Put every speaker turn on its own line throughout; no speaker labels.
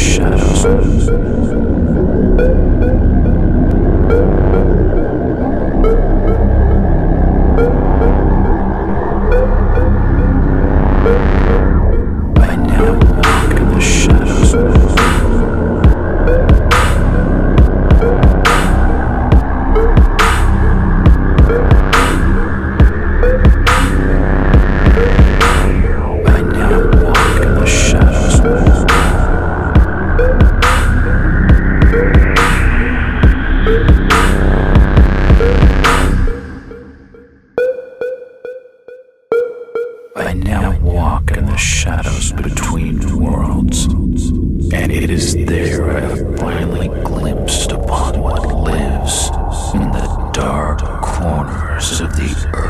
shadow. I now walk in the shadows between worlds, and it is there I have finally glimpsed upon what lives in the dark corners of the earth.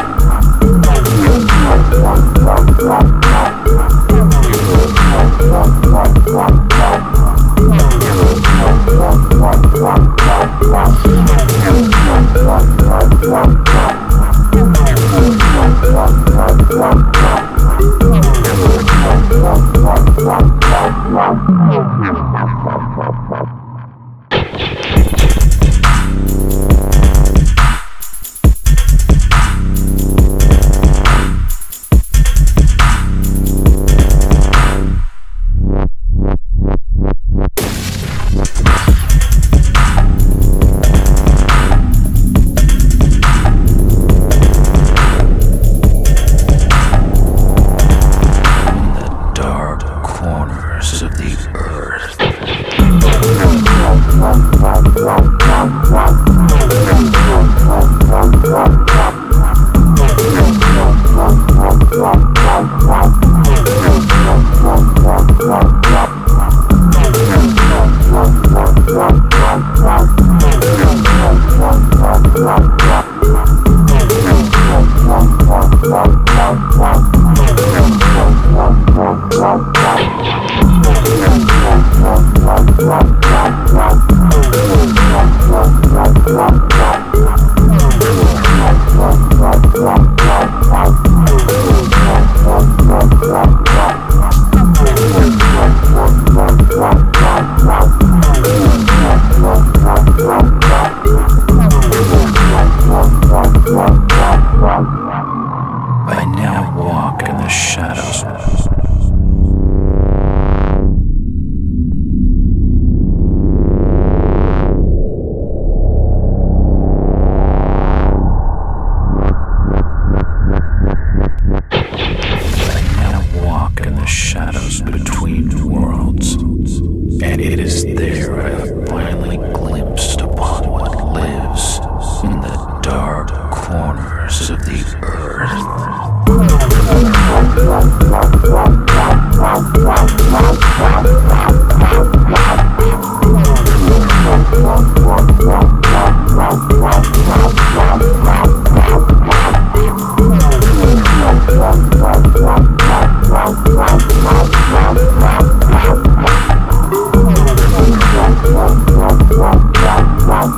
there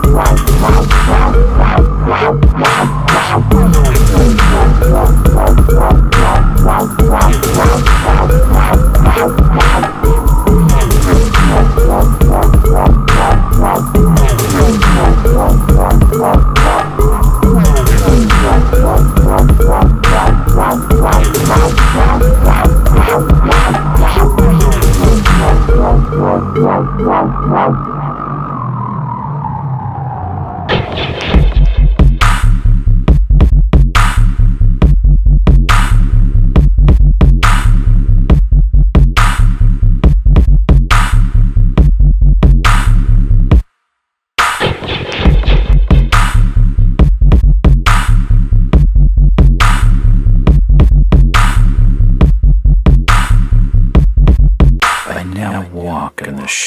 Right, right.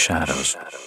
The shadows